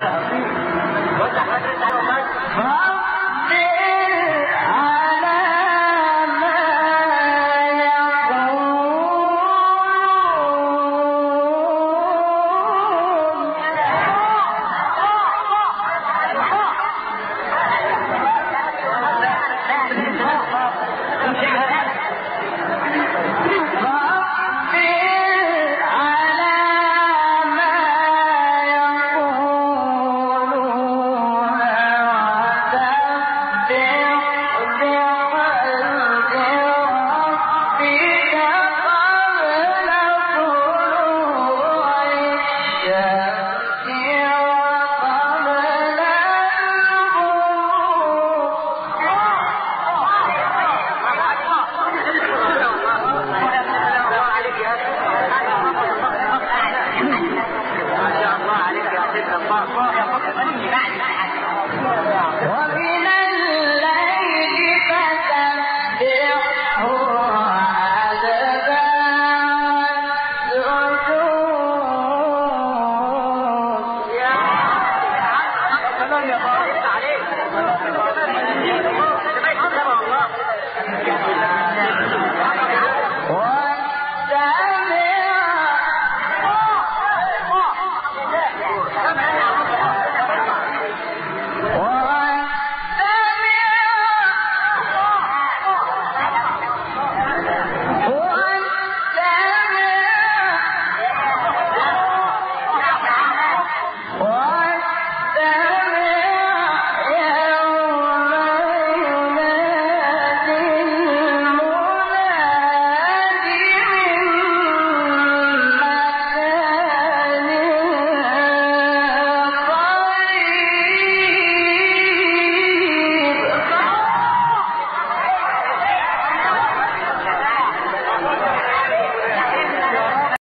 我.